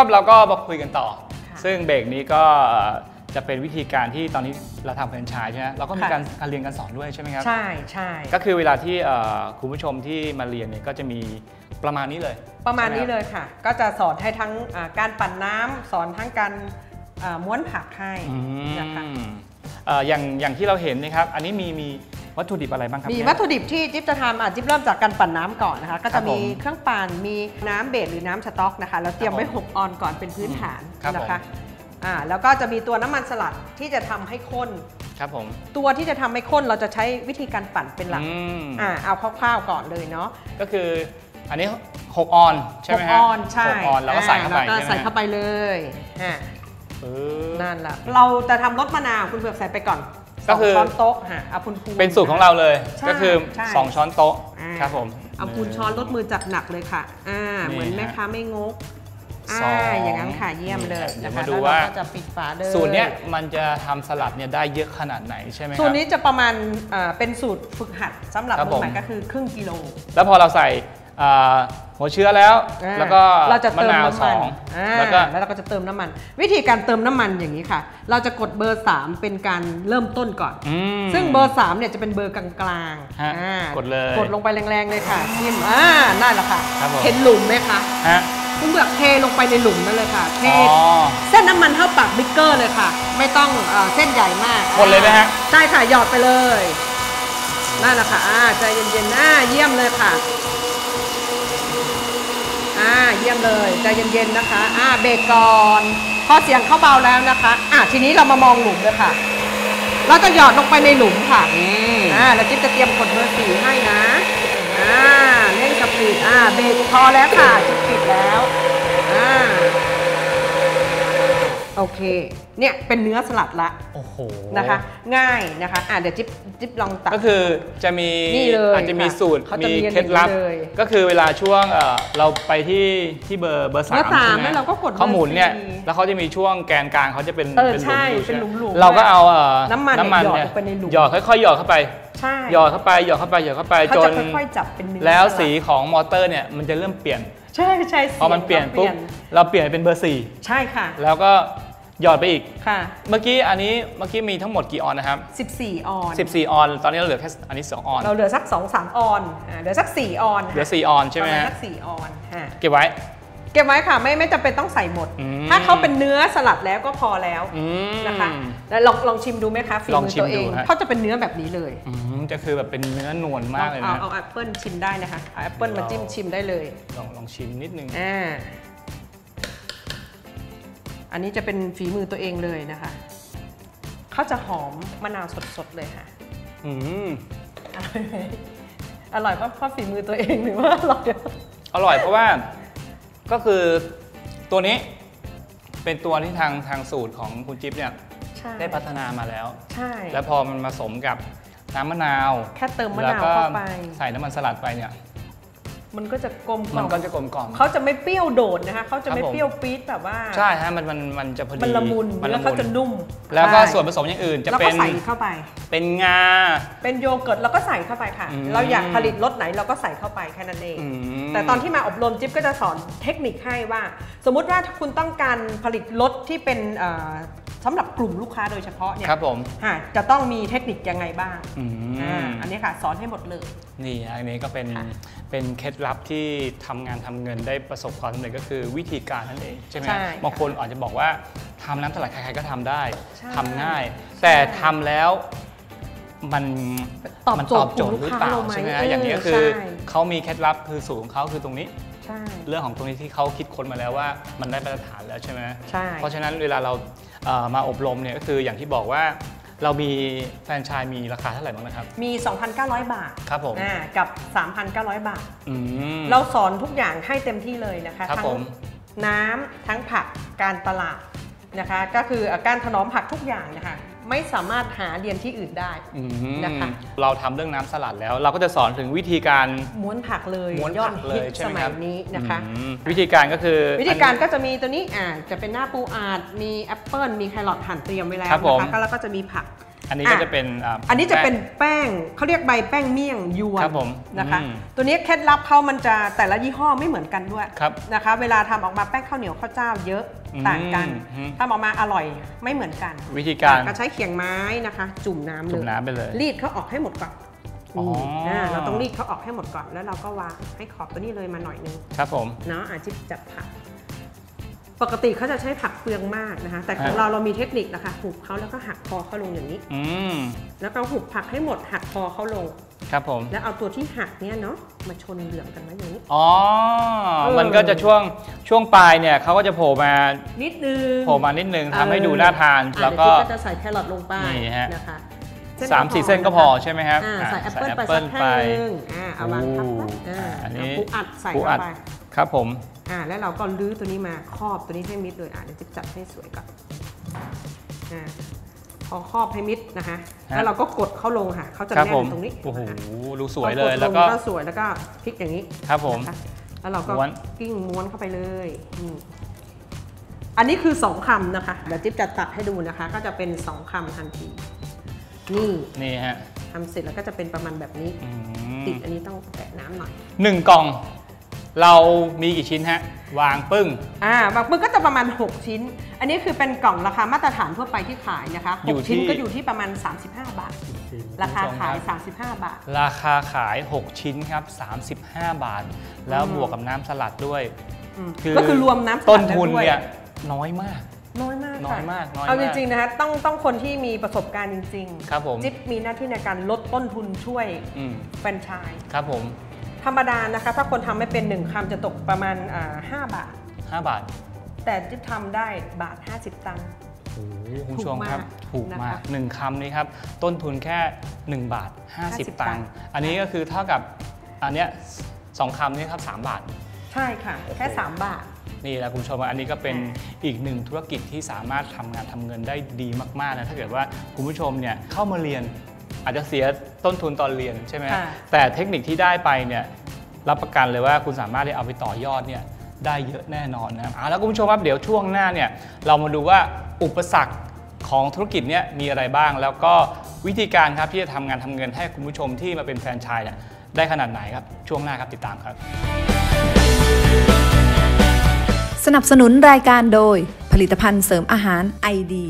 ครับเราก็มาคุยกันต่อค่ะซึ่งเบรกนี้ก็จะเป็นวิธีการที่ตอนนี้เราทำแฟรนไชส์ใช่ไหมเราก็มีค่ะการการเรียนการสอนด้วยใช่ไหมครับ ใช่ใช่ก็คือเวลาที่เอ่อคุณผู้ชมที่มาเรียนเนี่ยก็จะมีประมาณนี้เลย ประมาณนี้ใช่ไหเลยค่ะ ก็จะสอนให้ทั้งอ่าการปั่นน้ำสอนทั้งการอ่าม้วนผักให้อืนะคะมเอ่ออย่างอย่างที่เราเห็นนะครับ อันนี้มีมี วัตถุดิบอะไรบ้างครับมีเนี่ยวัตถุดิบที่จิ๊บจะทำอะจิ๊บเริ่มจากการปั่นน้ำก่อนนะคะ ก็ครัจะบผมมีเครื่องปั่นมีน้ำเบสหรือน้ำสต๊อกนะคะแล้วเตรียมไว้ครับผม6ออนก่อนเป็นพื้นฐานครับนะคะผมอ่าแล้วก็จะมีตัวน้ำมันสลัดที่จะทำให้ข้นครับผมตัวที่จะทำให้ข้นเราจะใช้วิธีการปั่นเป็นหลักอืมอ่าเอาคร่าวๆก่อนเลยเนาะก็คืออันนี้ 6 ออนใช่ไหมหกฮะออนใช่หกออนแล้วก็ใส่เข้าไปอ่แล้วก็ใช่ไหมใส่เข้าไปเลยอ่าเออนั่นแหละเราจะทำรสมะนาวคุณเผือกใส่ไปก่อน ก็คือสงช้อนโต๊ะฮะเอาพูนพูนเป็นสูตรของเราเลย ใช่ก็คือ ใช่2 ช้อนโต๊ะอ่า ครับผม เอาพูนช้อนลดมือจัดหนักเลยค่ะ อ่านี่เหมือนแม่ค้าไม่งกอ่าสองอย่างนั้นค่ะเยี่ยมเลยเดี๋ยวนะมาคะดูแล้วว่าเราก็จะปิดฝาเลยสูตรเนี้ยมันจะทำสลัดเนี่ยได้เยอะขนาดไหนใช่ไหมคสูรัตบ รนี้จะประมาณอ่าเป็นสูตรฝึกหัดสำหรับครับมือใหม่ผมก็คือครึ่งกิโล แล้วพอเราใส่อ่า หัวเชื้อแล้วอ่าแล้วก็เราจะมะเติมนาวน้ำสมันองอ่าแล้วก็แล้วเราก็จะเติมน้ำมัน วิธีการเติมน้ำมันอย่างนี้ค่ะ เราจะกดเบอร์ 3 เป็นการเริ่มต้นก่อนอืมซึ่งเบอร์3เนี่ยจะเป็นเบอร์กลางๆฮะอ่ากดเลยกดลงไปแรงๆเลยค่ะทิมอ่านั่นแหละค่ะครับผมเห็นหลุมไหมคะฮะคุณเบือกเทลงไปในหลุมนั่นเลยค่ะเทอ๋อเส้นน้ำมันเท่าปากบิ๊กเกอร์เลยค่ะ ไม่ต้องเอ่อเส้นใหญ่มากคนเลยไหมฮะใช่ค่ะหยอดไปเลยนั่นแหละค่ะอ่าใจเย็นๆอ่าเยี่ยมเลยค่ะ อ่าเยี่ยมเลยใจเย็นๆนะคะ อ่าเบรกก่อนพอเสียงเข้าเบาแล้วนะคะ อ่าทีนี้เรามามองหลุมเลยค่ะ เราจะหยอดลงไปในหลุมค่ะอืมอ่าแล้วจิ๊บจะเตรียมกดเบอร์สี่ให้นะอ่าเร่งสปีดอ่าเบรกพอแล้วค่ะจิ๊บปิดแล้วอ่า โอเค เนี่ยเป็นเนื้อสลัดละโอ้โหนะคะ ง่ายนะคะอ่าเดี๋ยวจิ๊บจิ๊บลองตัก ก็คือจะมีนี่เลยอาจจะมีค่ะสูตรเขาจะมีเรียนเคล็ดลับอย่างนี้เลยก็คือเวลาช่วงเอ่อเราไปที่ที่เบอร์เบอร์สามเบอร์สามใช่ไหแล้วเราก็กดเบอร์เขาหมุนเนี่ยสี่แล้วเขาจะมีช่วงแกนกลางเขาจะเป็นเออเป็นหลุมใช่อยู่เป็นไหมหลุมๆเราก็เอาเอ่อน้ำมันเนี่ยน้ำมันหยอดเนี่ยลงไปในหลุมหยอดค่อยๆหยอดเข้าไปใช่หยอดเข้าไปหยอดเข้าไปหยอดเข้าไปเขาจจะนค่อยๆจับเป็นเนื้อแล้วสดสีของมอเตอร์เนี่ยมันจะเริ่มเปลี่ยนใช่ใช่พอมันเปลี่ยนปุ๊บเราเปลี่ยนเป็นเบอร์สี่ใช่ค่ะ แล้วก็ หยอดไปอีก ค่ะ เมื่อกี้อันนี้เมื่อกี้มีทั้งหมดกี่ออนซ์นะครับ 14 ออนซ์ 14 ออนซ์ ตอนนี้เราเหลือแค่อันนี้ 2 ออนซ์ เราเหลือสัก 2 3 ออนซ์อ่าเหลือสัก 4 ออนซ์เหลือ 4 ออนซ์ใช่ไหมฮะประมาณสัก 4 ออนซ์ฮะเก็บไว้ เก็บไว้ค่ะไม่ไม่จำเป็นต้องใส่หมด อืม ถ้าเขาเป็นเนื้อสลัดแล้วก็พอแล้วอืม นะคะแล้วลองลองชิมดูไหมคะลองชิมฝีมือตัวเองดูฮะ เขาจะเป็นเนื้อแบบนี้เลยอืมจะคือแบบเป็นเนื้อนวลมากเลยเอานะ เอาแอปเปิลชิมได้นะคะเอาแอปเปิลมาจิ้มชิมได้เลยลองลองชิมนิดนึง อ่า อันนี้จะเป็นฝีมือตัวเองเลยนะคะเขาจะหอมมะนาวสดๆเลยค่ะ อืมอร่อยไหมอร่อยเพราะเพราะฝีมือตัวเองหรือว่าอร่อยอร่อยเพราะว่าก็คือตัวนี้เป็นตัวที่ทางทางสูตรของคุณจิ๊บเนี่ยใช่ได้พัฒนามาแล้ว ใช่ แล้วพอมันผสมกับน้ำมะนาวแค่เติมมะแล้วนาวก็เข้าไป ใส่น้ำมันสลัดไปเนี่ย มันก็จะกลมกมัล่นอมก็จะกลมกล่อมเขาจะไม่เปรี้ยวโดดนะคะเขาจะไม่ครับผมเปรี้ยวปี๊ดแบบว่า ใช่ฮะมันมันมันจะพอดีมันละมุนมันแล้ละวมุเขานจะนุ่ม แล้วก็ใช่ส่วนผสมอย่างอื่นจะแล้วเป็ก็นใส่เข้าไป เป็นงา เป็นโยเกิร์ตเราก็ใส่เข้าไปค่ะอืมเราอยากผลิตรสไหนเราก็ใส่เข้าไปแค่นั้นเองอืมแต่ตอนที่มาอบรมจิ๊บก็จะสอนเทคนิคให้ว่า สมมุติว่าถ้าคุณต้องการผลิตรสที่เป็นเอ่อ สำหรับกลุ่มลูกค้าโดยเฉพาะเนี่ยครับผมอะจะต้องมีเทคนิคยังไงบ้างอืมอ่าอันนี้ค่ะสอนให้หมดเลยนี่อันนี้ก็เป็นค่ะเป็นเคล็ดลับที่ทำงานทำเงินได้ประสบความสำเร็จก็คือวิธีการนั่นเองใช่ไหมใช่บางคนอาจจะบอกว่าทำน้ำสลัดใครๆก็ทำได้ใช่ทำง่าย แต่ทำแล้วมันตอบมันโจตทอย์บโจทย์หรือเปล่าลูกค้าเราไหมใช่ไหมเอออย่างนี้ก็คือใช่เขามีเคล็ดลับคือสูตรของเขาคือตรงนี้ ใช่ เรื่องของตรงนี้ที่เขาคิดค้นมาแล้วว่ามันได้มาตรฐานแล้วใช่ไหมใช่ เพราะฉะนั้นเวลาเราเอ่อมาอบรมเนี่ยก็คืออย่างที่บอกว่า เรามีแฟรนไชส์มีราคาเท่าไหร่บ้างนะครับ มี 2,900 บาทครับผม อ่ากับ 3,900 บาท อืม เราสอนทุกอย่างให้เต็มที่เลยนะคะครับทั้ผงมน้ำทั้งผักการตลาดนะคะ ก็คือการถนอมผักทุกอย่างนะคะ ไม่สามารถหาเรียนที่อื่นได้อืมนะคะเราทำเรื่องน้ำสลัดแล้ว เราก็จะสอนถึงวิธีการม้วนผักเลยม้วนยอผัดกเลฮิตยใช่สไหมมัคยรับนี้นะคะอืมวิธีการก็คือ วิธีการก็จะมีตัวนี้อ่าจะเป็นหน้าปูอาดมีแอปเปิลมีแครอทหั่นเตรียมไว้แล้วครับผมนะคะก็แล้วก็จะมีผัก อันนี้ก็จะเป็นอ่าอันนี้จะเป็นแป้งแป้งเขาเรียกใบแป้งเมี่ยงยวนครับผมนะคะอืมตัวนี้เคล็ดลับเขามันจะแต่ละยี่ห้อไม่เหมือนกันด้วยครับนะคะ เวลาทำออกมาแป้งข้าวเหนียวข้าวเจ้าเยอะอืมต่างกันอืมทำออกมาอร่อยไม่เหมือนกัน วิธีการก็ใช้เขียงไม้นะคะ จุ่มน้ำเลจุ่ยมน้ำไปเลย รีดเขาออกให้หมดก่อนอ๋ออ่าเราต้องรีดเขาออกให้หมดก่อนแล้วเราก็วางให้ขอบตัวนี้เลยมาหน่อยนึงครับผมเนาะอาจิบจับผัก ปกติเขาจะใช้ผักเปลืองมากนะคะ แต่ของฮะเราเรามีเทคนิคนะคะหุบเขาแล้วก็หักคอเขาลงอย่างนี้ อืมแล้วก็หุบผักให้หมดหักคอเขาลง ครับผม แล้วเอาตัวที่หักเนี่ยเนาะมาชนเหลืองกันไว้อย่างนี้ อ๋อเออมันก็จะช่วงช่วงปลายเนี่ยเขาก็จะโผล่มา นิดนึง โผล่มานิดนึงทำให้ดูน่าทานอะแล้วก็เดี๋ยจิ๊บก็จะใส่แครอทลงไปนี่ฮะนะคะสามสี่เส้นก็พอใช่ไหมครับอ่าอะใส่แอปเปิลไปใส่สักแท่งนึงอ่าเอาวางทับไว้โอ้อ่าอันนี้เอาปูอัดใส่ปูอัเข้าดไป ครับผมอ่าแล้วเราก็ลื้อตัวนี้มาครอบตัวนี้ให้มิดเลยอะเดี๋ยวจิ๊บจัดให้สวยก่อนอ่าพอครอบให้มิดนะคะฮะแล้วเราก็กดเข้าลงค่ะเขาจะครับแน่ผนมตรงนี้โอ้โหนะคะดูสวยเลยพอกดแล้วก็งสวยแล้วก็พลิกอย่างนี้ครับผมนะคะแล้วเราก็ม้วนกิ้งม้วนเข้าไปเลยนี่อันนี้คือ 2คำนะคะเดี๋ยวจิ๊บจะตัดให้ดูนะคะ ก็จะเป็น 2คำทันที นี่นี่ฮะทำเสร็จแล้วก็จะเป็นประมาณแบบนี้อืมติดอันนี้ต้องแตะน้ำหน่อยหนึ่งกล่อง เรามีกี่ชิ้นฮะ วางปึ้ง อ่าบางมือก็จะประมาณ 6 ชิ้น อันนี้คือเป็นกล่องราคามาตรฐานทั่วไปที่ขายนะคะหกอยู่ที่ชิ้นก็อยู่ที่ประมาณ 35 บาท ราคาขาย 35 บาท ราคาขาย 6 ชิ้นครับ 35 บาท แล้วอืมบวกกับน้ำสลัดด้วย อืมคือก็คือรวมน้ำสลัดต้นทุนแล้วด้วยเนี่ยน้อยมาก น้อยมากน้อยค่ะมากน้อยเอาจมากริงๆนะคะต้องต้องคนที่มีประสบการณ์จริงๆครับผม จิ๊บมีหน้าที่ในการลดต้นทุนช่วยอืมแฟรนไชส์ ครับผม ธรรมดานะคะ ถ้าคนทำไม่เป็นหนึ่งคำจะตกประมาณอ่า5บาท 5 บาท แต่จิ๊บทำได้บาท 50 ตังค์โอ้โหคุณผู้ชมถูกมากครับ ถูกมากนะคะหนึ่งคำนี้ครับ ต้นทุนแค่ 1 บาท50 50 ตังค์อันนี้ก็คือเท่ากับอันเนี้ยสองคำนี้ครับ 3 บาท ใช่ค่ะ แค่โอ้โห3บาทนี่แหละคุณผู้ชมอันนี้ก็เป็นอ่อีกหนึ่งธุรกิจที่สามารถทำงานทำเงินได้ดีมากๆนะถ้าเกิดว่าคุณผู้ชมเนี่ยเข้ามาเรียน อาจจะเสียต้นทุนตอนเรียนใช่ไหมค่ะแต่เทคนิคที่ได้ไปเนี่ยรับประกันเลยว่าคุณสามารถที่เอาไปต่อยอดเนี่ยได้เยอะแน่นอนนะครับเอาแล้วคุณผู้ชมครับเดี๋ยวช่วงหน้าเนี่ยเรามาดูว่าอุปสรรคของธุรกิจเนี่ยมีอะไรบ้าง แล้วก็วิธีการครับที่จะทำงานทำเงินให้คุณผู้ชมที่มาเป็นแฟรนไชส์เนี่ยได้ขนาดไหนครับ ช่วงหน้าครับติดตามครับ สนับสนุนรายการโดยผลิตภัณฑ์เสริมอาหารไอดี